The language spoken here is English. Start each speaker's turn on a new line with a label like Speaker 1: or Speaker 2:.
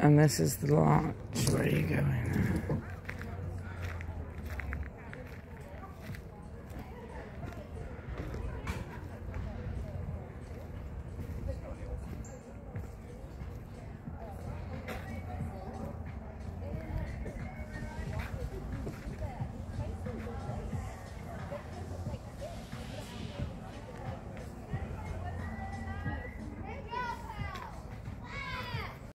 Speaker 1: And this is the launch. Where are you going?